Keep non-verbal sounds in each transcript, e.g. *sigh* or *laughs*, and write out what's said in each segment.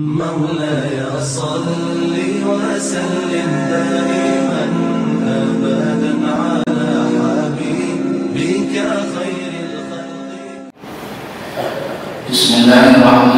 مولاي صل وسلم دائما ابدا على حبيبك خير الخلق. بسم الله الرحمن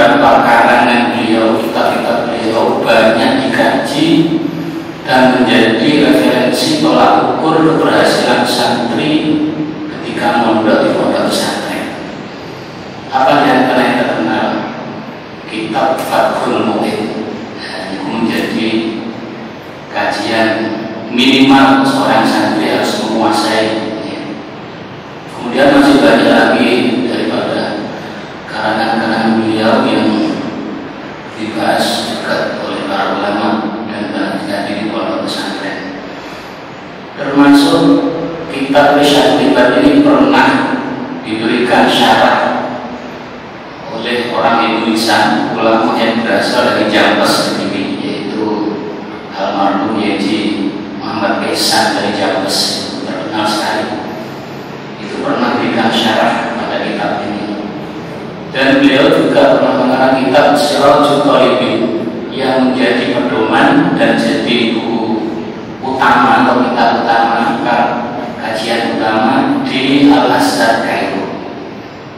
beberapa karangan beliau, kitab-kitab beliau banyak dikaji dan menjadi referensi tolak ukur keberhasilan santri ketika mondok di pondok pesantren. Apa yang kalian terkenal? Kitab Fathul Mu'in dan itu menjadi kajian minimal seorang santri harus menguasai. Kemudian masih banyak lagi beliau yang dibahas juga oleh para ulama dan terjadi di pondok pesantren. Termasuk kitab Risal Kitab ini pernah diberikan syarat oleh orang Indonesia ulama yang berasal dari Jambes sendiri yaitu almarhum Yeji Muhammad Kaisan dari Jambes terkenal sekali. Itu pernah diberikan syarat pada kitab ini dan beliau juga pernah mengarang kitab Sirajul yang menjadi pedoman dan jadi buku utama atau kitab utama kajian utama di Al Azhar Kairo.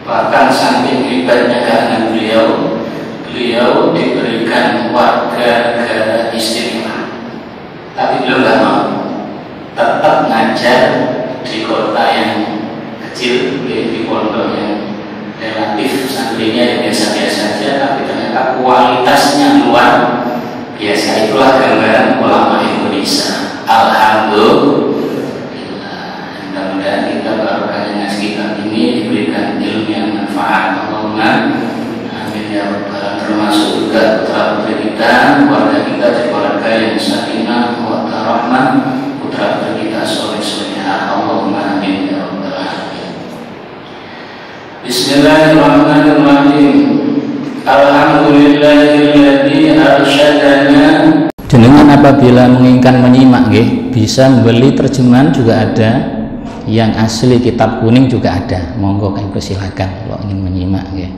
Bahkan saking hebatnya karangan beliau, beliau diberikan warga negara istimewa. Tapi beliau nggak mau, tetap ngajar di kota yang kecil, di pondok yang relatif yang biasa-biasa saja, tapi ternyata kualitasnya luar biasa. Itulah gambaran ulama Indonesia. Alhamdulillah. Mudah-mudahan kita barokahnya kitab ini diberikan ilmu yang manfaat. Allahumma amin ya rabbal termasuk juga putra putri kita, keluarga kita keluarga yang sakinah wa rahmah, Bismillahirrahmanirrahim. Alhamdulillahilladzi Jenengan apabila menginginkan menyimak nggih, bisa membeli terjemahan juga ada, yang asli kitab kuning juga ada. Monggo kanggo silakan kalau ingin menyimak nggih.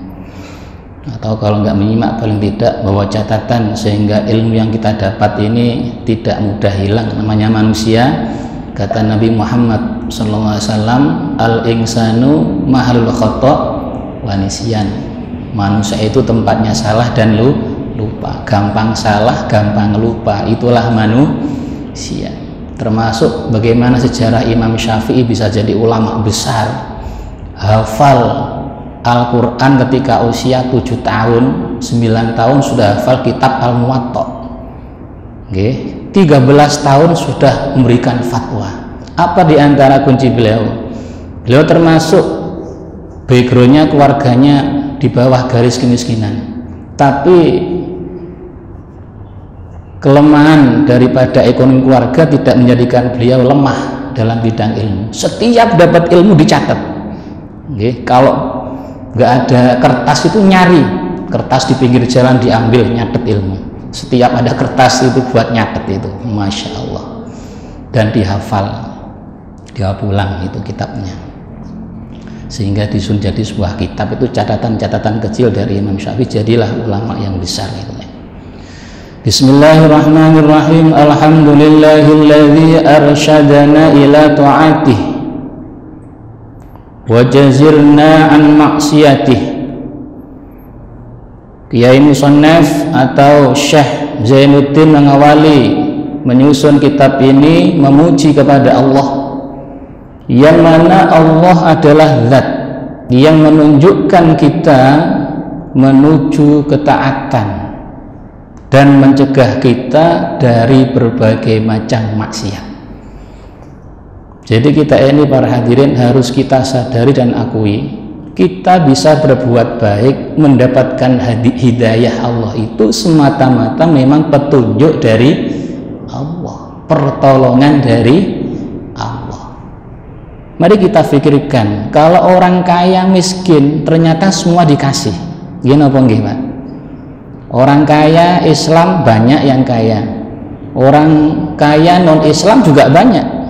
atau kalau nggak menyimak paling tidak bawa catatan sehingga ilmu yang kita dapat ini tidak mudah hilang namanya manusia kata Nabi Muhammad SAW al insanu mahalul khata wanisian manusia itu tempatnya salah dan lu lupa. Gampang salah gampang lupa. Itulah manusia. Termasuk bagaimana sejarah Imam Syafi'i bisa jadi ulama besar. Hafal Al-Quran ketika usia 7 tahun 9 tahun sudah hafal kitab Al-Muwatta. Okay. 13 tahun sudah memberikan fatwa apa di antara kunci beliau? Beliau termasuk backgroundnya keluarganya di bawah garis kemiskinan. Tapi kelemahan daripada ekonomi keluarga tidak menjadikan beliau lemah dalam bidang ilmu. Setiap dapat ilmu dicatat. Okay. kalau nggak ada kertas itu nyari. Kertas di pinggir jalan diambil nyatet ilmu. Setiap ada kertas itu buat nyatet itu. Masya Allah. Dan dihafal dia pulang itu kitabnya. Sehingga disun jadi sebuah kitab. Itu catatan-catatan kecil dari Imam Syafi'i. Jadilah ulama yang besar itu. Bismillahirrahmanirrahim. Alhamdulillahilladzi arsyadana ila ta'atih. Wajazirna an maksiatih Kiai Musannaf atau Syekh Zainuddin mengawali menyusun kitab ini memuji kepada Allah yang mana Allah adalah zat yang menunjukkan kita menuju ketaatan dan mencegah kita dari berbagai macam maksiat. Jadi kita ini para hadirin harus kita sadari dan akui kita bisa berbuat baik mendapatkan hidayah Allah itu semata-mata memang petunjuk dari Allah pertolongan dari mari kita pikirkan kalau orang kaya miskin ternyata semua dikasih. Gini apa enggak orang kaya Islam banyak yang kaya. Orang kaya non Islam juga banyak.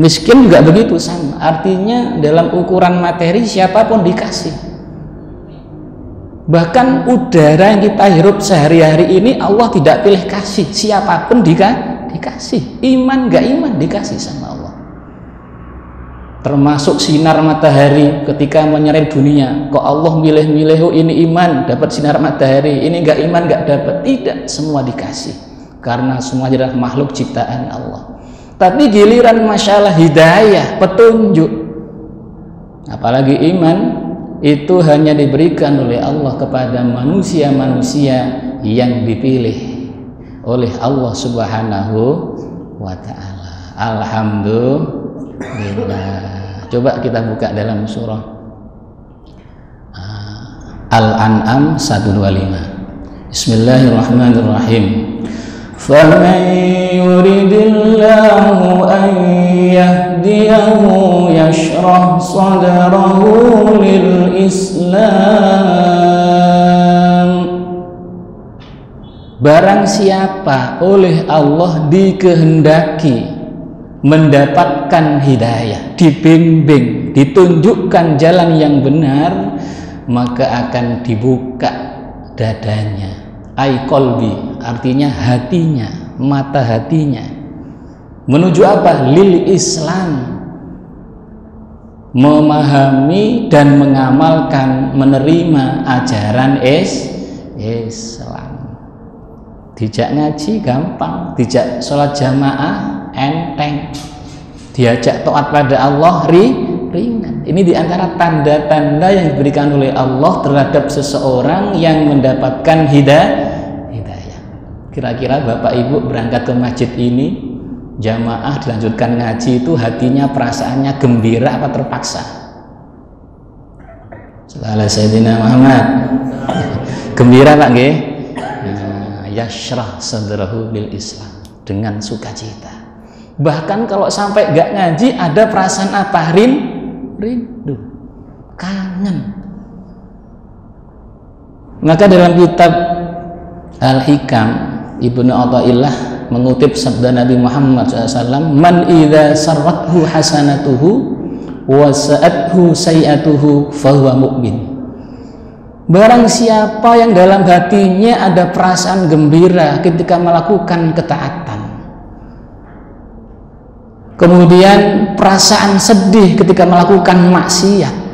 Miskin juga begitu sama artinya dalam ukuran materi siapa pun dikasih. Bahkan udara yang kita hirup sehari-hari ini Allah tidak pilih kasih. Siapa pun dika, dikasih. Iman gak iman dikasih sama Allah termasuk sinar matahari ketika menyerang dunia. Kok Allah milih-milih ini iman dapat sinar matahari? Ini gak iman gak dapat. Tidak semua dikasih. Karena semua adalah makhluk ciptaan Allah. Tapi giliran masalah hidayah, petunjuk, apalagi iman, itu hanya diberikan oleh Allah kepada manusia-manusia yang dipilih oleh Allah Subhanahu wa taala. Alhamdulillah Coba kita buka dalam surah ah, Al-An'am 125. Bismillahirrahmanirrahim. فمن يرد الله أن يهديه يشرح صدره للإسلام Barang siapa oleh Allah dikehendaki mendapatkan hidayah, dibimbing, ditunjukkan jalan yang benar, maka akan dibuka dadanya. Ay kolbi artinya hatinya mata hatinya. Menuju apa? Lil Islam. Memahami dan mengamalkan menerima ajaran es Islam. Dijak ngaji gampang dijak sholat jamaah enteng diajak taat pada Allah ri ringan ini di antara tanda-tanda yang diberikan oleh Allah terhadap seseorang yang mendapatkan hidayah Kira-kira Bapak Ibu berangkat ke masjid ini jamaah dilanjutkan ngaji itu hatinya perasaannya gembira apa terpaksa? Salah Sayyidina Muhammad. *laughs* gembira Pak nggih? Nah, yashrah sadrahu lil Islam dengan sukacita. Bahkan kalau sampai gak ngaji ada perasaan apa? Rin, rindu, kangen. Maka dalam kitab Al-Hikam Ibnu Athaillah mengutip sabda Nabi Muhammad SAW man idza sarrathu hasanatuhu wa sa'athu sayi'atuhu fahuwa mu'min Barang siapa yang dalam hatinya ada perasaan gembira ketika melakukan ketaatan. Kemudian perasaan sedih ketika melakukan maksiat.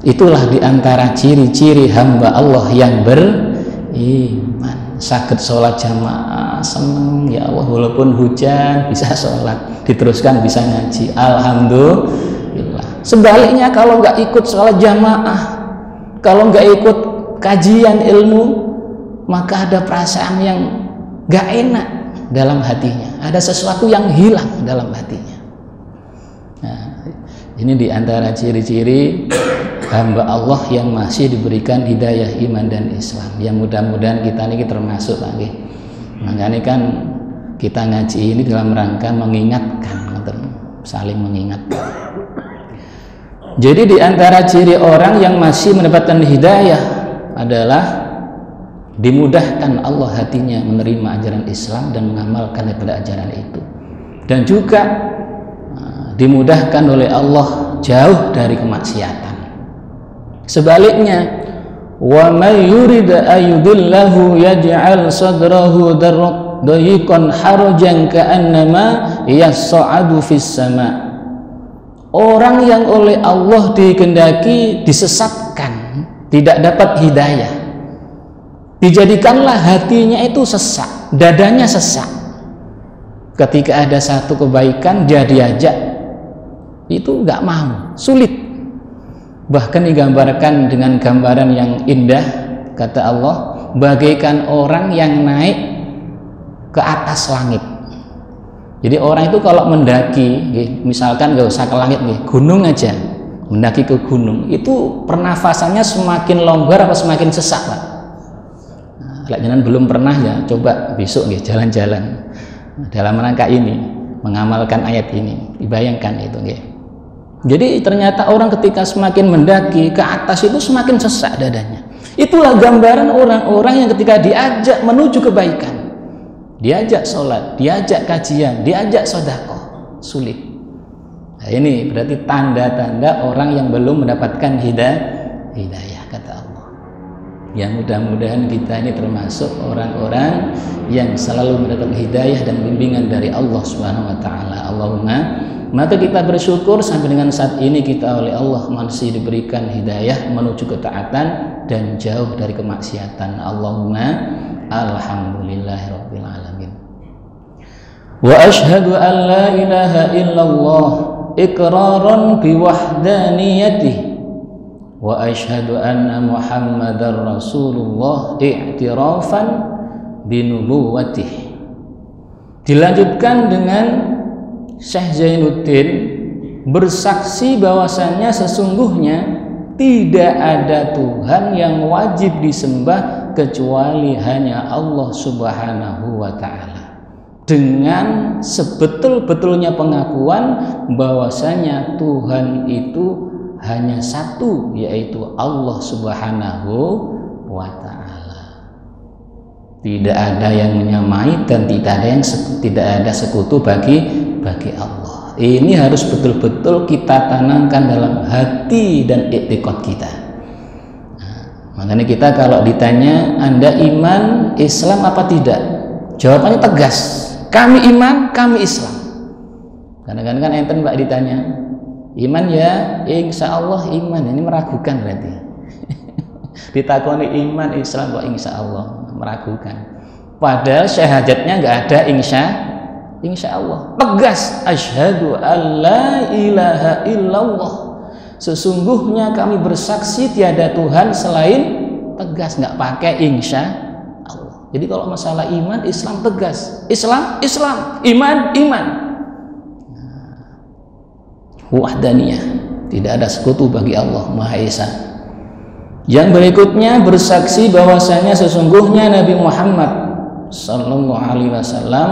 Itulah di antara ciri-ciri hamba Allah yang beriman. Sakit sholat jamaah, seneng ya Allah walaupun hujan bisa sholat, diteruskan bisa ngaji. Alhamdulillah. Sebaliknya kalau nggak ikut sholat jamaah, kalau nggak ikut kajian ilmu, maka ada perasaan yang nggak enak dalam hatinya. Ada sesuatu yang hilang dalam hatinya. Ini di antara ciri-ciri hamba Allah yang masih diberikan hidayah iman dan Islam. Yang mudah-mudahan kita ini termasuk lagi. Makanya kan kita ngaji ini dalam rangka mengingatkan, saling mengingatkan. Jadi di antara ciri orang yang masih mendapatkan hidayah adalah dimudahkan Allah hatinya menerima ajaran Islam dan mengamalkan daripada ajaran itu. Dan juga dimudahkan oleh Allah jauh dari kemaksiatan. Sebaliknya, wa may yurid ayudillahu yaj'al sadrahu dayiqan harajan ka'annama yas'adu fis sama. Orang yang oleh Allah dikehendaki disesatkan, tidak dapat hidayah. Dijadikanlah hatinya itu sesak, dadanya sesak. Ketika ada satu kebaikan dia diajak, itu nggak mau, sulit. Bahkan digambarkan dengan gambaran yang indah kata Allah bagaikan orang yang naik ke atas langit. Jadi orang itu kalau mendaki misalkan gak usah ke langit gunung aja mendaki ke gunung itu pernafasannya semakin longgar apa semakin sesak Pak? Nah, jangan belum pernah ya coba besok jalan-jalan. Dalam rangka ini mengamalkan ayat ini dibayangkan itu nggih jadi ternyata orang ketika semakin mendaki ke atas itu semakin sesak dadanya. Itulah gambaran orang-orang yang ketika diajak menuju kebaikan. Diajak sholat, diajak kajian, diajak sodakoh. Sulit. Nah, ini berarti tanda-tanda orang yang belum mendapatkan hidayah kata Yang mudah-mudahan kita ini termasuk orang-orang yang selalu mendapat hidayah dan bimbingan dari Allah Subhanahu wa taala. Allahumma maka kita bersyukur sampai dengan saat ini kita oleh Allah masih diberikan hidayah menuju ketaatan dan jauh dari kemaksiatan. Allahumma alhamdulillahirabbil alamin. Wa ashhadu an la ilaha illallah iqraran bi ashhadu anna muhammadar rasulullah i'tirafan bi nubuwwatihi. Dilanjutkan dengan Syekh Zainuddin bersaksi bahwasannya sesungguhnya tidak ada Tuhan yang wajib disembah kecuali hanya Allah Subhanahu wa taala. Dengan sebetul-betulnya pengakuan bahwasanya Tuhan itu hanya satu yaitu Allah Subhanahu wa taala. Tidak ada yang menyamai dan tidak ada yang tidak ada sekutu bagi bagi Allah. Ini harus betul-betul kita tanamkan dalam hati dan etikot kita. Nah, makanya kita kalau ditanya Anda iman Islam apa tidak? Jawabannya tegas. Kami iman, kami Islam. Kadang-kadang kan enten Mbak ditanya, iman ya, insya Allah iman. Ini meragukan berarti. *laughs* Ditakoni iman Islam kok insya Allah meragukan. Padahal syahadatnya nggak ada insya Insya Allah tegas asyhadu alla ilaha illallah. Sesungguhnya kami bersaksi tiada Tuhan selain tegas nggak pakai insya Allah. Jadi kalau masalah iman Islam tegas. Islam Islam. Iman iman wahdaniyah. Tidak ada sekutu bagi Allah Maha Esa. Yang berikutnya bersaksi bahwasanya sesungguhnya Nabi Muhammad Sallallahu Alaihi Wasallam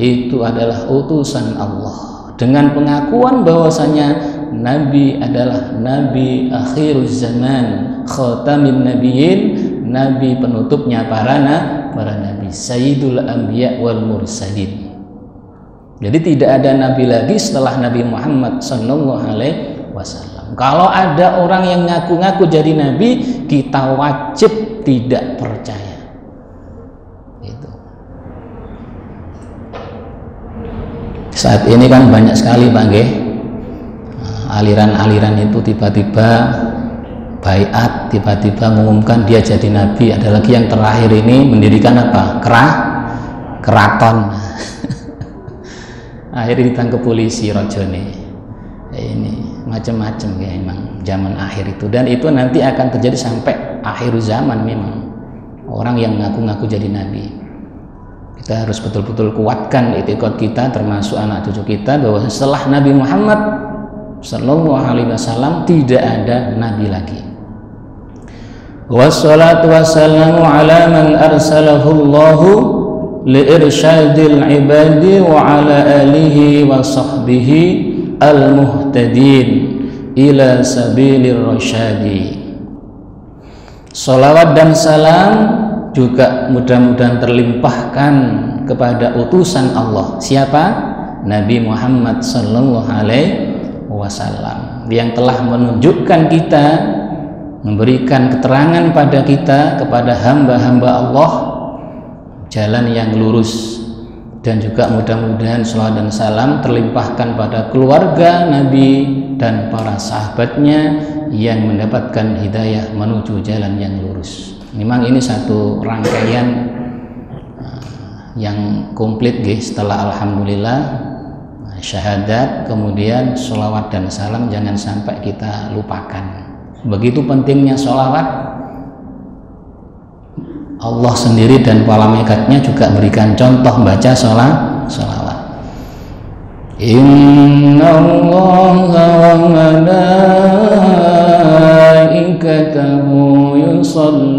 itu adalah utusan Allah. Dengan pengakuan bahwasanya Nabi adalah Nabi akhir zaman khatamin nabiyyin Nabi penutupnya para para Nabi Sayyidul Anbiya wal Mursalin jadi tidak ada Nabi lagi setelah Nabi Muhammad Sallallahu Alaihi Wasallam Kalau ada orang yang ngaku-ngaku jadi nabi, kita wajib tidak percaya. Itu. Saat ini kan banyak sekali Pak. Nah, Aliran-aliran itu tiba-tiba baiat, tiba-tiba mengumumkan dia jadi nabi. Ada lagi yang terakhir ini mendirikan apa? Kerah keraton. Akhirnya ditangkap polisi rojone. Ya ini macam-macam ya emang zaman akhir itu. Dan itu nanti akan terjadi sampai akhir zaman memang. Orang yang ngaku-ngaku jadi nabi. Kita harus betul-betul kuatkan etikot kita termasuk anak cucu kita bahwa setelah Nabi Muhammad Sallallahu Alaihi Wasallam tidak ada nabi lagi. Wassalatu wassalamu ala liirsyadil ibadi wa ala alihi wa sahbihi al-muhtadin ila sabilir rasyadi Salawat dan salam juga mudah-mudahan terlimpahkan kepada utusan Allah siapa? Nabi Muhammad sallallahu alaihi wasallam yang telah menunjukkan kita memberikan keterangan pada kita kepada hamba-hamba Allah jalan yang lurus dan juga mudah-mudahan salawat dan salam terlimpahkan pada keluarga Nabi dan para sahabatnya yang mendapatkan hidayah menuju jalan yang lurus. Memang ini satu rangkaian uh, yang komplit guys setelah Alhamdulillah uh, syahadat kemudian sholawat dan salam jangan sampai kita lupakan begitu pentingnya sholawat Allah sendiri dan para malaikatnya juga berikan contoh baca sholat sholawat. Inna Allah wa malaikatahu yusalluna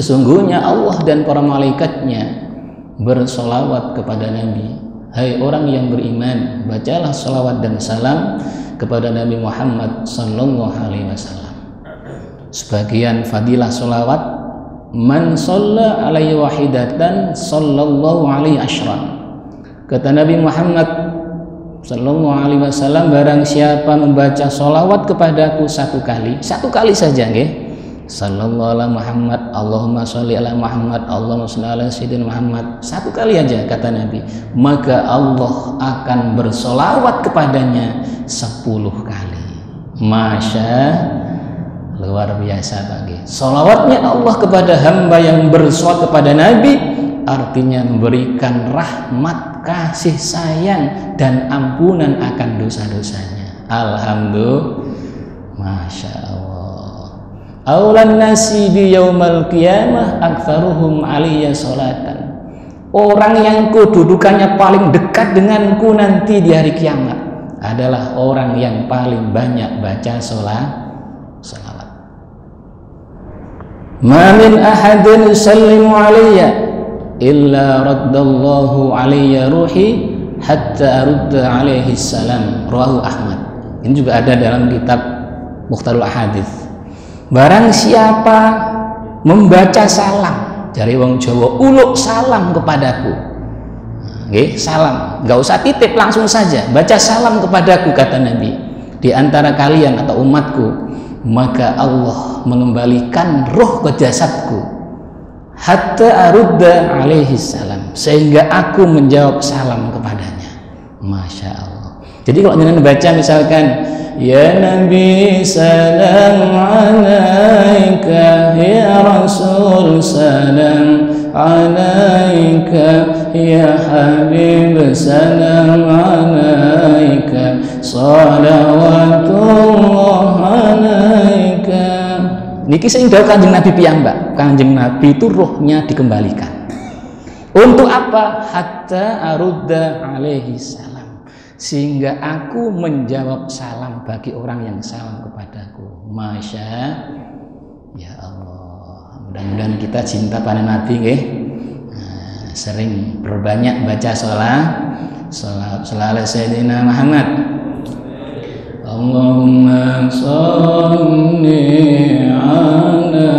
Sesungguhnya Allah dan para malaikatnya bersolawat kepada Nabi Hai orang yang beriman Bacalah solawat dan salam kepada Nabi Muhammad Sallallahu Alaihi Wasallam Sebagian fadilah solawat Man sholla alaihi wahidatan sallallahu alaihi ashran. Kata Nabi Muhammad sallallahu alaihi wasallam barang siapa membaca solawat kepadaku satu kali, satu kali saja. Sallallahu alaihi Muhammad, Allahumma sholli ala Muhammad, Allahumma sholli ala Sayyidina Muhammad. Satu kali aja kata Nabi, maka Allah akan bersolawat kepadanya sepuluh kali. Masya luar biasa bagi. Solawatnya Allah kepada hamba yang bersolawat kepada Nabi artinya memberikan rahmat kasih sayang dan ampunan akan dosa-dosanya. Alhamdulillah. Masya Allah Aulan nasi di yaumal qiyamah aktsaruhum aliyya salatan Orang yang kedudukannya paling dekat denganku nanti di hari kiamat adalah orang yang paling banyak baca sholat Ma min ahadin yusallimu alayya illa raddallahu alayya ruhi hatta arudda alaihi salam rawahu Ahmad. Ini juga ada dalam kitab Mukhtarul Ahadith. Barang siapa membaca salam dari wong Jawa, uluk salam kepadaku. Oke, salam, nggak usah titip langsung saja, baca salam kepadaku kata Nabi. Di antara kalian atau umatku maka Allah mengembalikan roh ke jasadku hatta arudda alaihi salam. Sehingga aku menjawab salam kepadanya. Masya Allah. Jadi kalau jangan baca misalkan Ya Nabi salam alaika Ya Rasul salam alaika Ya Habib salam alaika Salawatullah alaika Niki sing Kanjeng Nabi piyambak. Kanjeng Nabi itu rohnya dikembalikan. Untuk apa? Hatta arudda alaihi salam. Sehingga aku menjawab salam bagi orang yang salam kepadaku. Masya Ya Allah. Mudah-mudahan kita cinta pada Nabi nah, sering berbanyak baca sholat sholat sholat Sayyidina Muhammad. Allahumma salli ala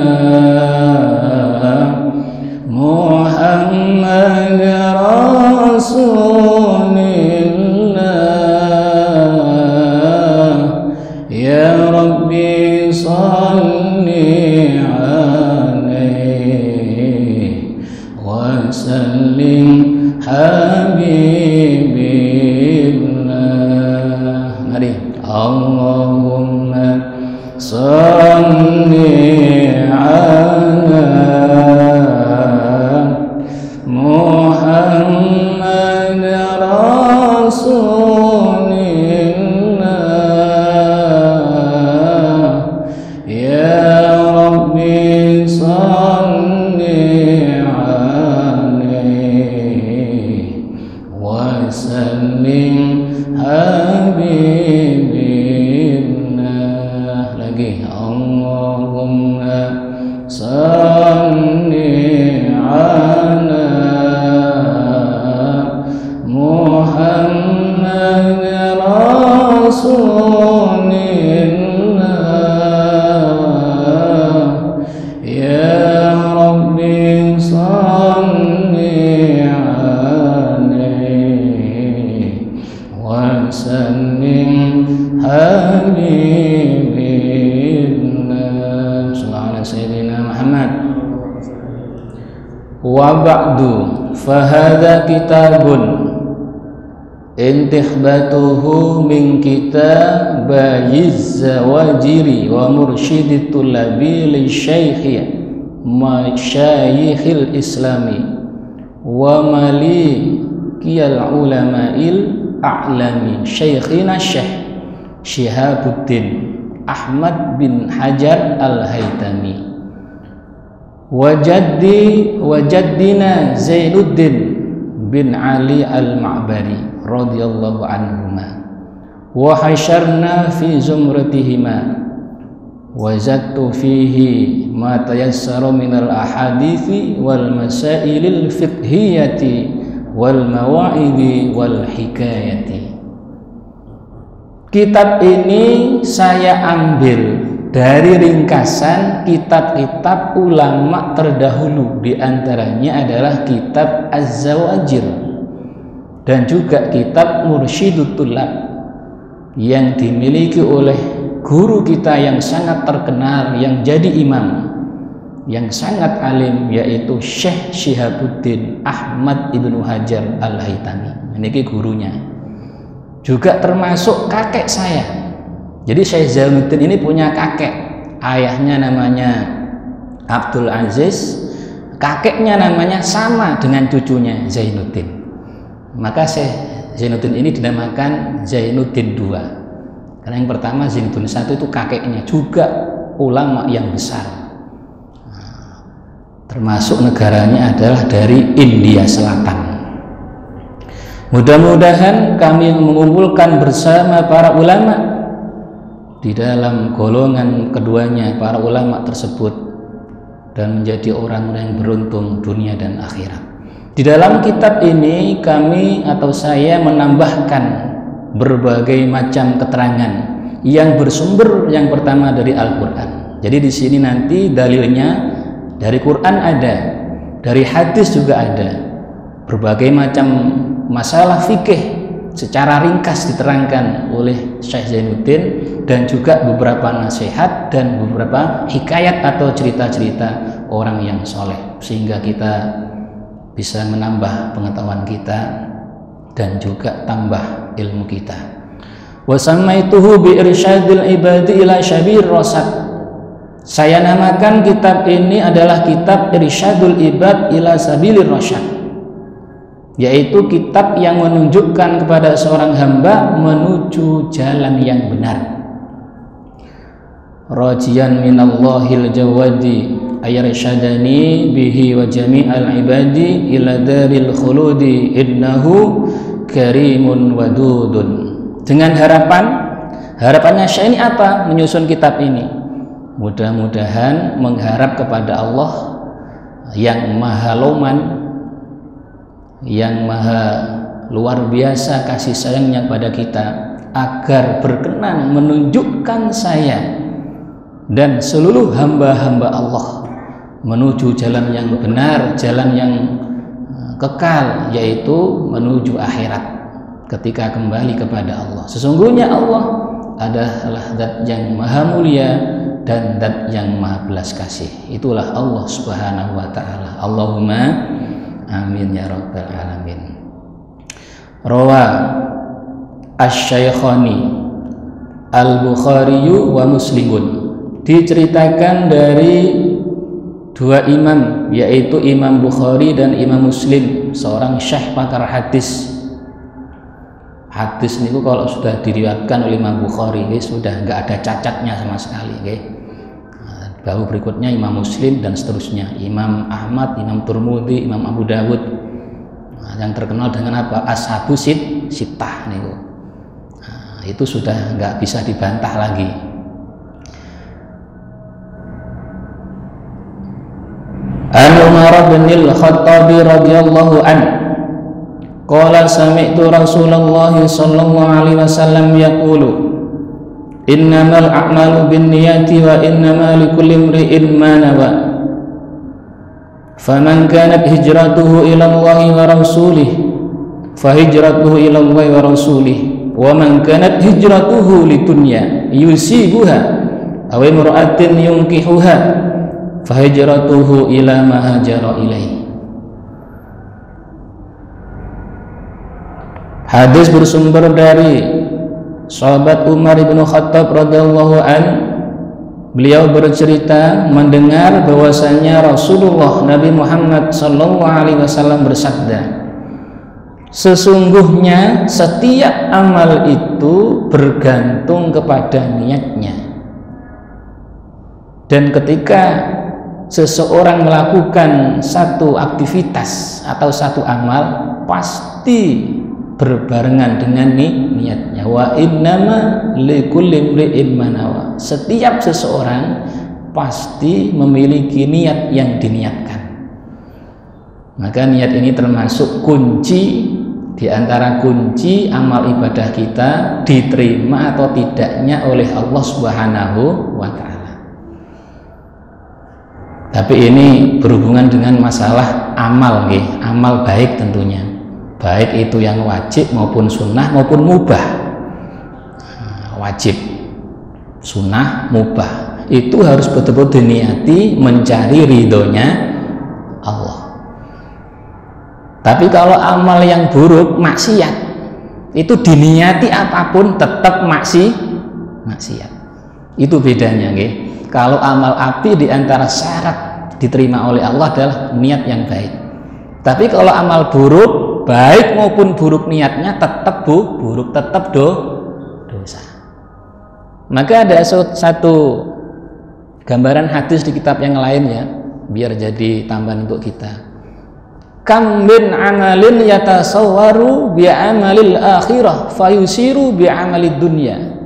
Muhammad Rasulillah kitabun. Intihbatuhu min kitabayiz zawajiri wa mursyidi tulabi li syaikhi masyayikhil islami wa mali kiyal ulama'il a'lami syaikhina syekh Syihabuddin Ahmad bin Hajar al-Haytami. Wajaddi wajaddina Zainuddin bin Ali al-Ma'bari radhiyallahu anhuma. Wa hasyarna fi zumratihima. Wajadtu fihi ma tayassara min al-ahadithi wal masailil fiqhiyati wal mawa'idi wal hikayati. Kitab ini saya ambil dari ringkasan kitab-kitab ulama terdahulu di antaranya adalah kitab Az-Zawajir dan juga kitab Mursyidut Tulab yang dimiliki oleh guru kita yang sangat terkenal yang jadi imam yang sangat alim yaitu Syekh Syihabuddin Ahmad Ibnu Hajar Al-Haytami. Ini gurunya. Juga termasuk kakek saya jadi Syekh Zainuddin ini punya kakek, ayahnya namanya Abdul Aziz, kakeknya namanya sama dengan cucunya Zainuddin. Maka Syekh Zainuddin ini dinamakan Zainuddin II. Karena yang pertama Zainuddin satu itu kakeknya juga ulama yang besar. Termasuk negaranya adalah dari India Selatan. Mudah-mudahan kami mengumpulkan bersama para ulama di dalam golongan keduanya para ulama tersebut dan menjadi orang-orang yang beruntung dunia dan akhirat. Di dalam kitab ini kami atau saya menambahkan berbagai macam keterangan yang bersumber yang pertama dari Al-Qur'an. Jadi di sini nanti dalilnya dari Quran ada, dari hadis juga ada. Berbagai macam masalah fikih secara ringkas diterangkan oleh Syekh Zainuddin dan juga beberapa nasihat dan beberapa hikayat atau cerita-cerita orang yang soleh. Sehingga kita bisa menambah pengetahuan kita dan juga tambah ilmu kita. Wasamaituhu bi ibadi ila syabir saya namakan kitab ini adalah kitab irsyadul ibad ila sabilir rasyad yaitu kitab yang menunjukkan kepada seorang hamba menuju jalan yang benar. Rajian minallahil jawadi ayarsyadani bihi wa jami'al ibadi ila daril khuludi innahu karimun wadudun. Dengan harapan harapannya saya ini apa? Menyusun kitab ini. Mudah-mudahan mengharap kepada Allah yang maha loman yang maha luar biasa kasih sayangnya pada kita agar berkenan menunjukkan saya dan seluruh hamba-hamba Allah menuju jalan yang benar, jalan yang eh, kekal yaitu menuju akhirat ketika kembali kepada Allah. Sesungguhnya Allah adalah zat yang maha mulia dan zat yang maha belas kasih. Itulah Allah Subhanahu wa taala. Allahumma amin ya rabbal alamin. Rawa Asy-Syaikhani Al-Bukhari wa Muslimun diceritakan dari dua imam yaitu Imam Bukhari dan Imam Muslim seorang syekh pakar hadis hadis niku kalau sudah diriwatkan oleh Imam Bukhari ya, sudah nggak ada cacatnya sama sekali ya. Baru berikutnya Imam Muslim dan seterusnya. Imam Ahmad, Imam Turmudi, Imam Abu Dawud. Nah, yang terkenal dengan apa? Ashabu Sit Sitah niku. Nah, itu sudah nggak bisa dibantah lagi. An Umar bin Al-Khattab radhiyallahu an. Qala sami'tu Rasulullah sallallahu alaihi wasallam yaqulu Innamal a'malu binniyati wa innama likulli imri'in ma nawa. Faman kanat hijratuhu ila Allah wa rasulih fahijratuhu ila Allah wa rasulih wa man kanat hijratuhu lidunya yusibuha aw imra'atin yunkihuha fahijratuhu ila ma hajara ilaih Hadis bersumber dari sahabat Umar bin Khattab radhiyallahu an beliau bercerita mendengar bahwasanya Rasulullah Nabi Muhammad sallallahu alaihi wasallam bersabda Sesungguhnya setiap amal itu bergantung kepada niatnya. Dan ketika seseorang melakukan satu aktivitas atau satu amal pasti berbarengan dengan ni niatnya. Wa innama likulli manawa. Setiap seseorang pasti memiliki niat yang diniatkan. Maka niat ini termasuk kunci di antara kunci amal ibadah kita diterima atau tidaknya oleh Allah Subhanahu wa taala. Tapi ini berhubungan dengan masalah amal nggih, amal baik tentunya. Baik itu yang wajib maupun sunnah maupun mubah. Nah, wajib, sunnah, mubah. Itu harus betul-betul diniati mencari ridhonya Allah. Tapi kalau amal yang buruk, maksiat, itu diniati apa pun tetap maksi, maksiat. Itu bedanya, nggih. Kalau amal api di antara syarat diterima oleh Allah adalah niat yang baik. Tapi kalau amal buruk, baik maupun buruk niatnya tetap bu, buruk tetap do, dosa. Maka ada satu gambaran hadis di kitab yang lain ya, biar jadi tambahan untuk kita. Kam min amalin yatasawwaru bi amalil akhirah fayusiru bi amalid dunya.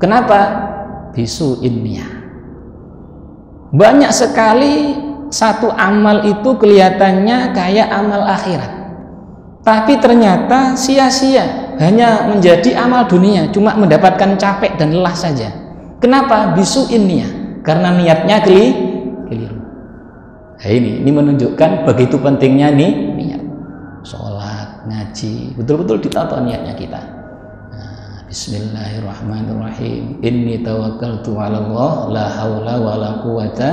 Kenapa? bisu innya banyak sekali satu amal itu kelihatannya kayak amal akhirat tapi ternyata sia-sia hanya menjadi amal dunia cuma mendapatkan capek dan lelah saja. Kenapa? Bisu innya karena niatnya keli keliru. Nah, ini ini menunjukkan begitu pentingnya nih niat. Sholat ngaji betul-betul ditata niatnya kita. Bismillahirrahmanirrahim. Inni tawakkaltu 'ala Allah la haula wala quwata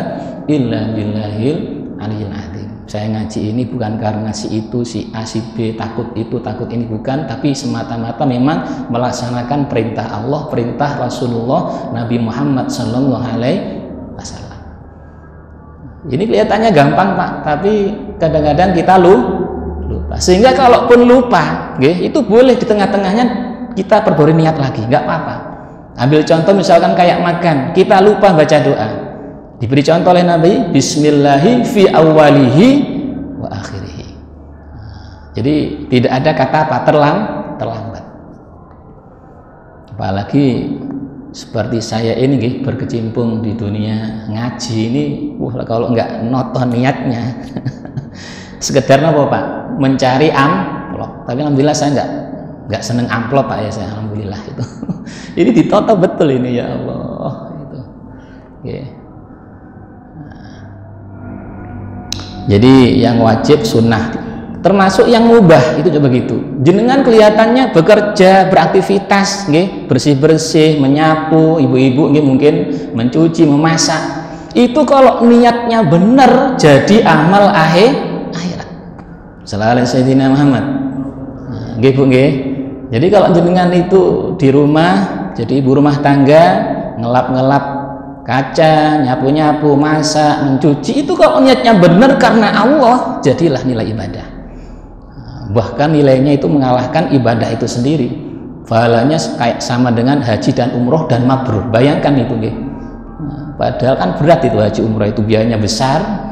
illa billahil aliyil azim. Saya ngaji ini bukan karena si itu, si A, si B takut itu, takut ini bukan, tapi semata-mata memang melaksanakan perintah Allah, perintah Rasulullah Nabi Muhammad sallallahu alaihi wasallam. Ini kelihatannya gampang, Pak, tapi kadang-kadang kita lupa. Sehingga kalaupun lupa, itu boleh di tengah-tengahnya kita perbarui niat lagi. Nggak apa-apa. Ambil contoh misalkan kayak makan. Kita lupa baca doa diberi contoh oleh Nabi Bismillahi fi awalihi wa akhirihi. Jadi tidak ada kata apa terlam terlambat. Apalagi seperti saya ini nggih berkecimpung di dunia ngaji ini wah kalau nggak noton niatnya *laughs* sekedar apa Pak? Mencari amplop. Tapi alhamdulillah saya nggak nggak seneng amplop Pak ya saya alhamdulillah itu *laughs* ini ditoto betul ini ya Allah itu Oke. Jadi yang wajib sunnah. Termasuk yang mubah itu coba gitu jenengan kelihatannya bekerja beraktivitas nggih bersih-bersih menyapu ibu-ibu nggih mungkin mencuci memasak. Itu kalau niatnya benar jadi amal akhir akhirat. Selalu Sayyidina Muhammad. Nah, nggih Bu nggih. Jadi kalau jenengan itu di rumah jadi ibu rumah tangga ngelap-ngelap kaca, nyapu-nyapu, masak, mencuci itu kalau niatnya benar karena Allah, jadilah nilai ibadah. Bahkan nilainya itu mengalahkan ibadah itu sendiri. Pahalanya kayak sama dengan haji dan umroh dan mabrur. Bayangkan itu nggih. Padahal kan berat itu haji umroh itu biayanya besar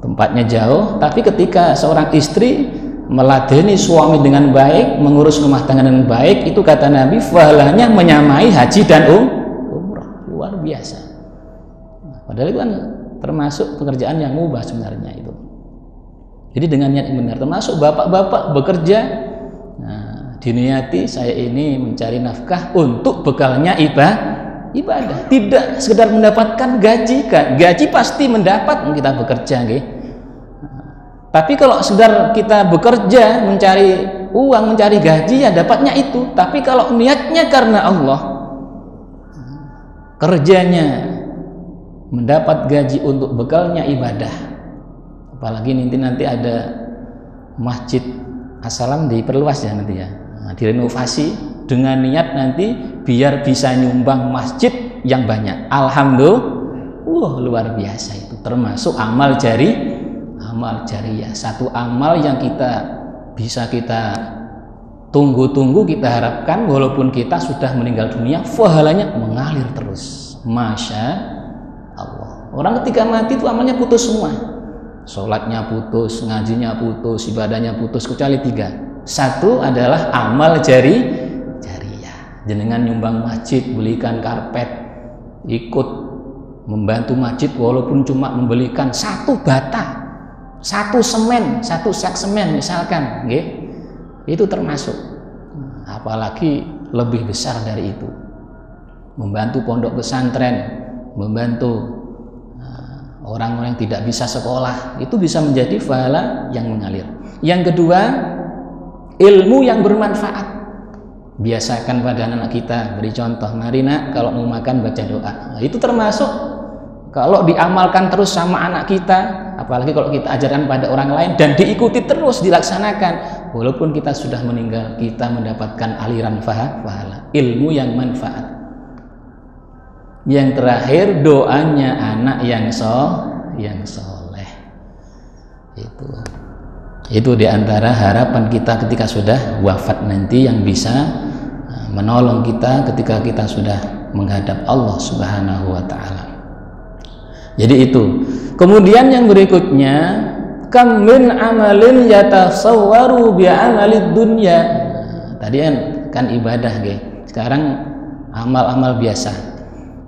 tempatnya jauh. Tapi ketika seorang istri meladeni suami dengan baik mengurus rumah tangga dengan baik itu kata Nabi pahalanya menyamai haji dan um, umroh biasa padahal itu kan termasuk pekerjaan yang mubah sebenarnya itu jadi dengan niat yang benar, termasuk bapak-bapak bekerja, nah, diniati saya ini mencari nafkah untuk bekalnya ibadah, ibadah. Tidak sekedar mendapatkan gaji, kan? gaji pasti mendapat kita bekerja, gitu. Tapi kalau sekedar kita bekerja mencari uang, mencari gaji ya dapatnya itu. Tapi kalau niatnya karena Allah, kerjanya mendapat gaji untuk bekalnya ibadah, apalagi nanti nanti ada masjid asalam diperluas ya nanti ya. Nah, direnovasi dengan niat nanti biar bisa nyumbang masjid yang banyak. Alhamdulillah wah luar biasa itu. Termasuk amal jari amal jariah satu amal yang kita bisa kita tunggu-tunggu kita harapkan walaupun kita sudah meninggal dunia pahalanya mengalir terus masya Allah orang ketika mati itu amalnya putus semua sholatnya putus, ngajinya putus, ibadahnya putus, kecuali tiga. Satu adalah amal jari jariah. Jenengan nyumbang masjid, belikan karpet, ikut membantu masjid walaupun cuma membelikan satu bata, satu semen, satu sak semen misalkan, nggih. Itu termasuk. Apalagi lebih besar dari itu. Membantu pondok pesantren, membantu orang-orang yang tidak bisa sekolah itu bisa menjadi pahala yang mengalir. Yang kedua, ilmu yang bermanfaat. Biasakan pada anak kita beri contoh, mari nak kalau mau makan baca doa. Nah, itu termasuk kalau diamalkan terus sama anak kita, apalagi kalau kita ajarkan pada orang lain dan diikuti terus dilaksanakan, walaupun kita sudah meninggal, kita mendapatkan aliran pahala, ilmu yang manfaat yang terakhir doanya anak yang so yang soleh itu itu di antara harapan kita ketika sudah wafat nanti yang bisa uh, menolong kita ketika kita sudah menghadap Allah Subhanahu wa taala. Jadi itu. Kemudian yang berikutnya kam min amalin yatasawwaru bi amalid dunya. Tadi kan kan ibadah, ge. Sekarang amal-amal biasa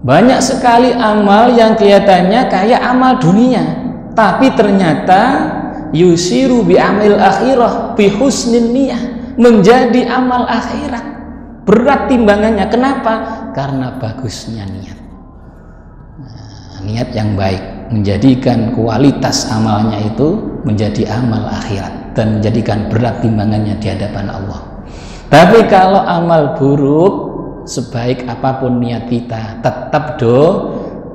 banyak sekali amal yang kelihatannya kayak amal dunia, tapi ternyata yusiru bi amil akhirah bi husnin niyah menjadi amal akhirat. Berat timbangannya. Kenapa? Karena bagusnya niat. Nah, niat yang baik menjadikan kualitas amalnya itu menjadi amal akhirat dan menjadikan berat timbangannya di hadapan Allah. Tapi kalau amal buruk sebaik apa pun niat kita tetap do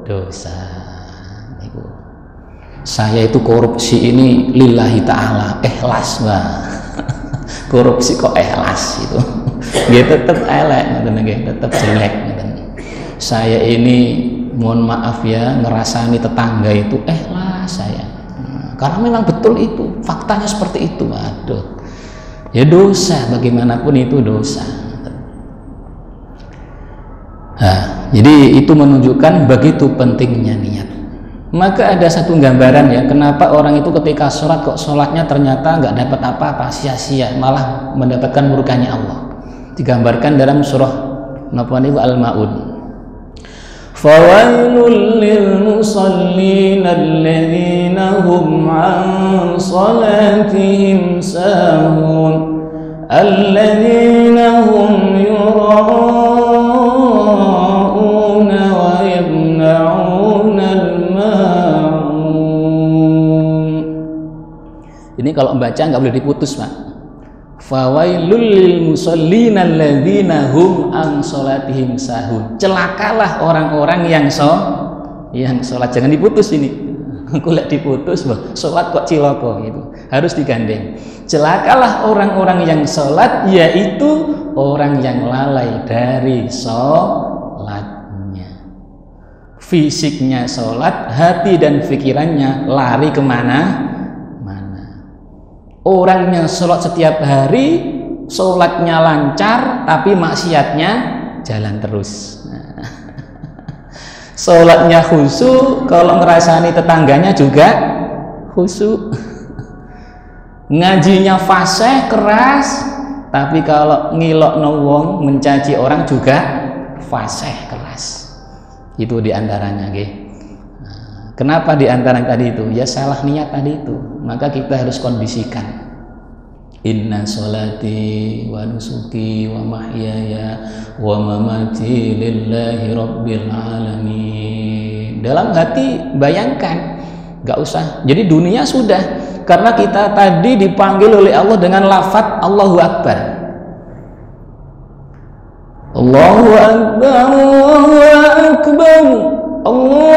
dosa. Saya itu korupsi ini lillahi ta'ala ikhlas bah *laughs* korupsi kok ikhlas itu. *laughs* Dia tetap elek tetap jelek saya ini mohon maaf ya ngerasani tetangga itu ikhlas saya karena memang betul itu faktanya seperti itu aduh ya dosa bagaimanapun itu dosa. Nah, jadi itu menunjukkan begitu pentingnya niat. Maka ada satu gambaran ya, kenapa orang itu ketika sholat kok sholatnya ternyata nggak dapat apa-apa, sia-sia, malah mendapatkan murkanya Allah. Digambarkan dalam surah al-maun فويل للمصلين الذين هم عن صلاتهم ساهون الذين هم يراءون ويمنعون الماعون ini kalau membaca nggak boleh diputus pak Fawailul lil musallina alladzina hum an salatihim sahun. Celakalah orang-orang yang so yang salat jangan diputus ini. *laughs* Kulek diputus, bah, salat kok ciloko gitu. Harus digandeng. Celakalah orang-orang yang salat yaitu orang yang lalai dari salatnya. Fisiknya salat, hati dan pikirannya lari ke mana? Orangnya sholat setiap hari, sholatnya lancar, tapi maksiatnya jalan terus. Nah. *laughs* Sholatnya khusyuk, kalau ngerasani tetangganya juga khusyuk. *laughs* Ngajinya fase keras, tapi kalau ngilok wong mencaci orang juga fase keras. Itu di antaranya, gih. Kenapa di antara tadi itu? Ya salah niat tadi itu. Maka kita harus kondisikan. Inna salati wa nusuki wa mahyaya wa mamati lillahi rabbil alamin. Dalam hati bayangkan, gak usah. Jadi dunia sudah karena kita tadi dipanggil oleh Allah dengan lafat Allahu Akbar. Allahu Akbar, Allahu Akbar, Allahu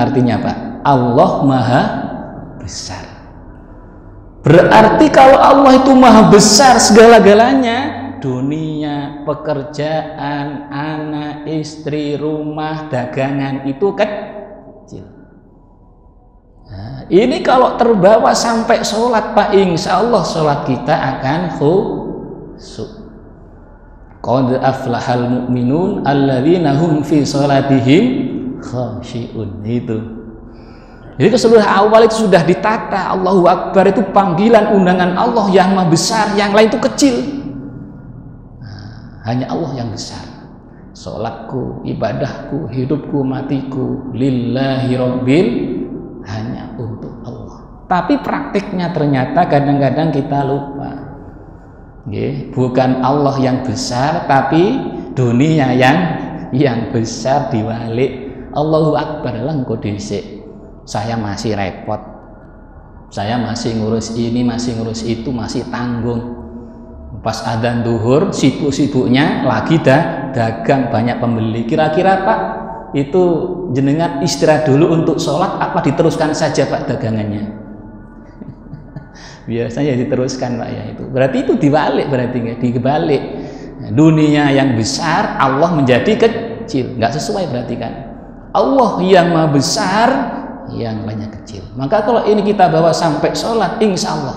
artinya Pak, Allah Maha Besar. Berarti kalau Allah itu Maha Besar segala-galanya, dunia, pekerjaan, anak, istri, rumah, dagangan itu kecil. Nah, ini kalau terbawa sampai sholat Pak, insya Allah sholat kita akan khusyuk. Qad aflahal mu'minun alladzina hum fi sholatihim khasyi'un. Itu. Jadi keseluruhan awal itu sudah ditata. Allahu Akbar itu panggilan undangan Allah yang maha besar, yang lain itu kecil. Nah, hanya Allah yang besar. Sholatku, ibadahku, hidupku, matiku, lillahi rabbil hanya untuk Allah. Tapi praktiknya ternyata kadang-kadang kita lupa. Bukan Allah yang besar, tapi dunia yang yang besar diwalik. Allahu Akbar. Lah engkau disik saya masih repot. Saya masih ngurus ini masih ngurus itu masih tanggung. Pas adzan duhur sibuk-sibuknya lagi dah dagang banyak pembeli. Kira-kira pak itu jenengan istirahat dulu untuk sholat apa diteruskan saja pak dagangannya? *laughs* Biasanya diteruskan pak ya itu. Berarti itu dibalik berarti nggak dibalik. Dunia yang besar Allah menjadi kecil. Nggak sesuai berarti kan Allah yang maha besar yang lainnya kecil. Maka kalau ini kita bawa sampai sholat, insya Allah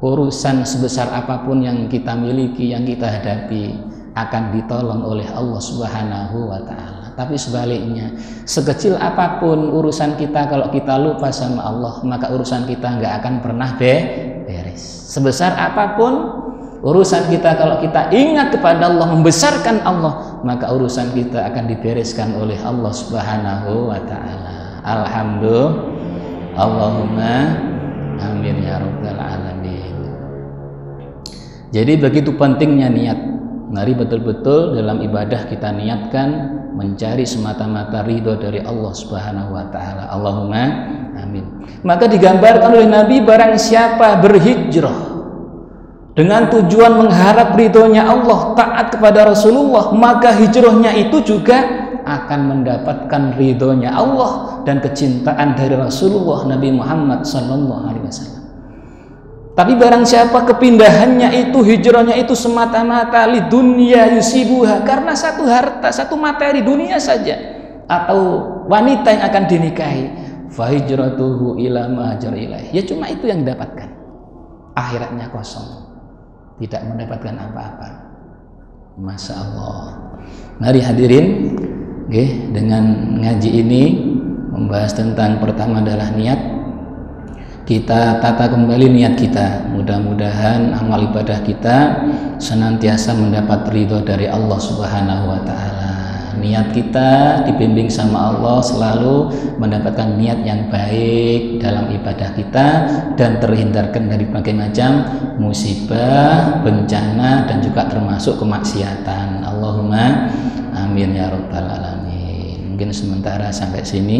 urusan sebesar apa pun yang kita miliki, yang kita hadapi akan ditolong oleh Allah Subhanahu wa taala. Tapi sebaliknya, sekecil apa pun urusan kita kalau kita lupa sama Allah, maka urusan kita nggak akan pernah beres. Sebesar apa pun urusan kita kalau kita ingat kepada Allah, membesarkan Allah, maka urusan kita akan dibereskan oleh Allah Subhanahu wa taala. Alhamdulillah. Allahumma amin ya rabbal alamin. Jadi begitu pentingnya niat. Mari betul-betul dalam ibadah kita niatkan mencari semata-mata ridho dari Allah subhanahu wa ta'ala. Allahumma amin. Maka digambarkan oleh Nabi barang siapa berhijrah dengan tujuan mengharap ridhonya Allah taat kepada Rasulullah maka hijrahnya itu juga akan mendapatkan ridhonya Allah dan kecintaan dari Rasulullah Nabi Muhammad Sallallahu Alaihi Wasallam. Tapi barang siapa kepindahannya itu hijrahnya itu semata-mata li dunia yusibuha karena satu harta, satu materi dunia saja atau wanita yang akan dinikahi, fahijratuhu ila ilaih. Ya cuma itu yang didapatkan. Akhiratnya kosong. Tidak mendapatkan apa-apa. Masya Allah. Mari hadirin Oke, dengan ngaji ini membahas tentang pertama adalah niat. Kita tata kembali niat kita. Mudah-mudahan amal ibadah kita senantiasa mendapat ridho dari Allah Subhanahu wa taala. Niat kita dibimbing sama Allah selalu mendapatkan niat yang baik dalam ibadah kita dan terhindarkan dari berbagai macam musibah, bencana dan juga termasuk kemaksiatan. Allahumma amin ya rabbal alamin. Mungkin sementara sampai sini.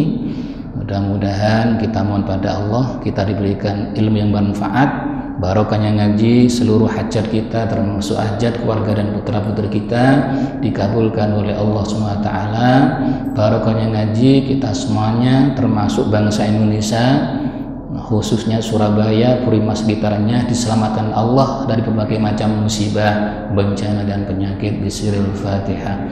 Mudah-mudahan kita mohon pada Allah kita diberikan ilmu yang bermanfaat, barokahnya ngaji, seluruh hajat kita termasuk hajat keluarga dan putra-putri kita dikabulkan oleh Allah SWT. Barokahnya ngaji kita semuanya termasuk bangsa Indonesia khususnya Surabaya, Purima sekitarnya diselamatkan Allah dari berbagai macam musibah, bencana dan penyakit. Bismillahirrahmanirrahim.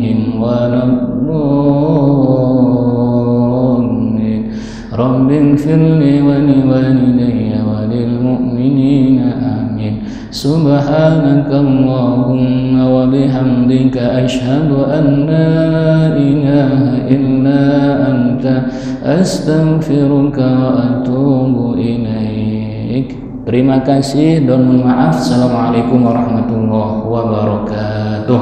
ولا الضالين رب اغفر لي ولوالدي وللمؤمنين آمين سبحانك اللهم وبحمدك أشهد أن لا إله إلا أنت أستغفرك وأتوب إليك Terima kasih dan maaf. Assalamualaikum warahmatullahi wabarakatuh.